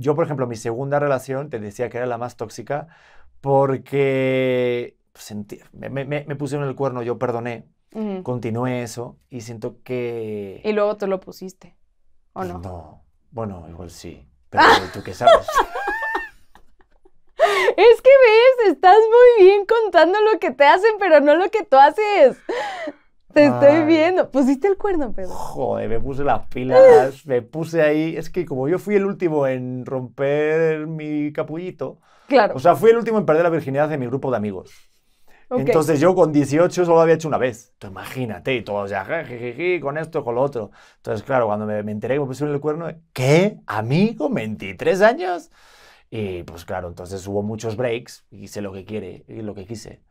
yo, por ejemplo, mi segunda relación, te decía que era la más tóxica, porque sentí- me, me- me- pusieron el cuerno, yo perdoné, continué eso y siento que... Y luego tú lo pusiste. ¿O no? No, bueno, igual sí, pero tú qué sabes. Es que ves, estás muy bien contando lo que te hacen, pero no lo que tú haces. Te estoy Ay. viendo. Pusiste el cuerno, Pedro. Joder, me puse las pilas, me puse ahí. Es que como yo fui el último en romper mi capullito, Claro. o sea, fui el último en perder la virginidad de mi grupo de amigos. ok. Entonces yo con 18 solo lo había hecho una vez. Entonces imagínate, y todos ya, jijiji, con esto, con lo otro. Entonces, claro, cuando me, me enteré que me pusieron el cuerno, ¿qué? ¿A mí con 23 años? Y pues claro, entonces hubo muchos breaks y hice lo que quiere y lo que quise.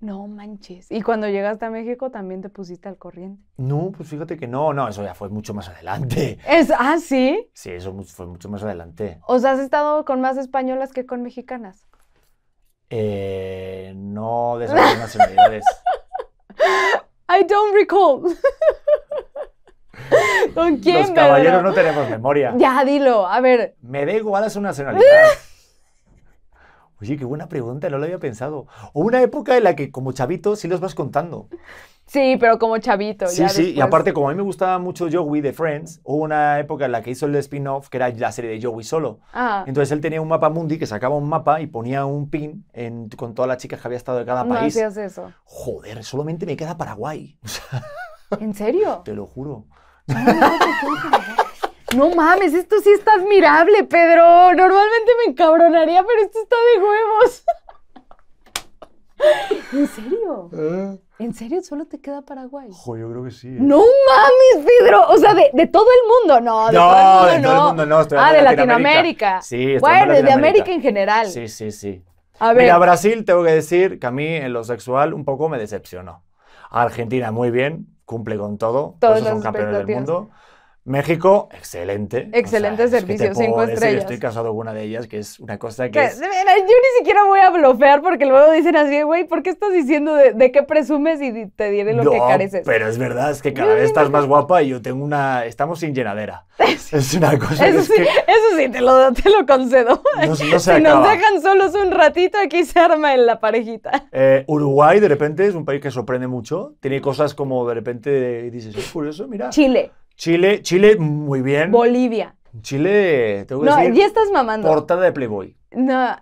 No manches. Y cuando llegaste a México también te pusiste al corriente. No, pues fíjate que no, no, eso ya fue mucho más adelante. Es, ah, sí. Sí, eso fue mucho más adelante. O sea, has estado con más españolas que con mexicanas. Eh, no de esas nacionalidades. I don't recall. ¿Con quién, Los caballeros no tenemos memoria. Ya, dilo. A ver, Me da igual a su nacionalidad. Oye, qué buena pregunta, no lo había pensado. O una época en la que como chavito sí los vas contando. sí, pero como chavito. Sí, ya sí, y después. aparte como a mí me gustaba mucho Joey de Friends, hubo una época en la que hizo el spin-off que era la serie de Joey solo. Ah, Entonces él tenía un mapa mundi que sacaba un mapa y ponía un pin en- con todas las chicas que había estado de cada no país. hacías eso. Joder, solamente me queda Paraguay. ¿En serio? te lo juro. No mames, esto sí está admirable, Pedro. Normalmente me encabronaría, pero esto está de huevos. ¿En serio? ¿En serio solo te queda Paraguay? Jo, yo creo que sí. ¿eh? No mames, Pedro. O sea, de, de todo el mundo, no. De No, todo el de mundo, todo el no. mundo no, estoy ah, de Latinoamérica. Latinoamérica. Sí, estoy Bueno, de de América en general. Sí, sí, sí. A ver, Mira, Brasil, tengo que decir que a mí en lo sexual un poco me decepcionó. Argentina, muy bien, cumple con todo. por Todas eso son campeones del mundo. México, excelente. Excelente es que te servicio, cinco puedo decir, estrellas. Estoy casado con una de ellas, que es una cosa que que, es... yo ni siquiera voy a blofear porque luego dicen así, güey, ¿por qué estás diciendo de, de qué presumes y te diré lo que careces? pero es verdad, es que cada vez estás más guapa y yo tengo una... Estamos sin llenadera. Es una cosa que Eso es sí, que eso sí, te lo, te lo concedo. no, no se si nos acaba. dejan solos un ratito, aquí se arma en la parejita. Eh, Uruguay, de repente, es un país que sorprende mucho. Tiene cosas como, de repente, dices, es curioso, mira. Chile, Chile, Chile, muy bien. Bolivia. Chile, tengo que No, decir, ya estás mamando. portada de Playboy. No,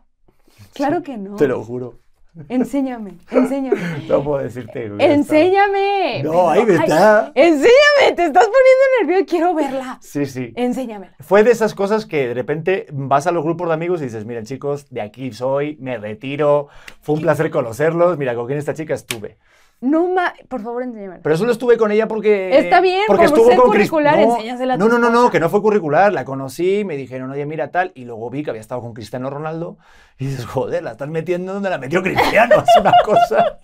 claro que no. Te lo juro. Enséñame, enséñame. No puedo decirte. Enséñame. No, ahí Ay, está. Enséñame, te estás poniendo nervioso, quiero verla. Sí, sí. Enséñame. Fue de esas cosas que de repente vas a los grupos de amigos y dices, miren chicos, de aquí soy, me retiro, fue un placer conocerlos, mira, con quién esta chica estuve. No ma, por favor, enséñame. Pero solo estuve con ella porque... Está bien, porque por estuvo con curricular, no, enséñasela no, no, no, que no fue curricular, la conocí, me dijeron, oye, mira tal, y luego vi que había estado con Cristiano Ronaldo, y dices, joder, la estás metiendo donde la metió Cristiano, es una cosa...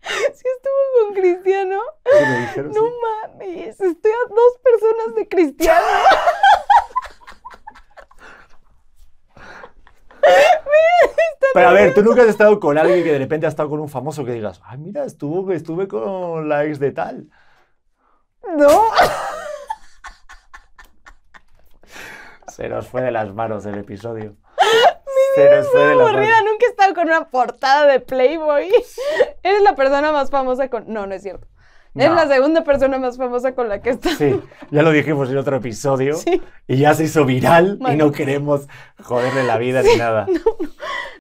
Sí estuvo con Cristiano. Sí, me dijeron, No sí. mames, estoy a dos personas de Cristiano. Pero a ver, tú nunca has estado con alguien que de repente ha estado con un famoso que digas, ay, mira, estuvo, estuve con la ex de tal. No. Se nos fue de las manos el episodio. Nos fue de las Aburrida, manos. nunca he estado con una portada de Playboy. Eres la persona más famosa con. No, no es cierto. Es No. la segunda persona más famosa con la que estás. Sí, ya lo dijimos en otro episodio. Sí. Y ya se hizo viral y no queremos joderle la vida ni nada. No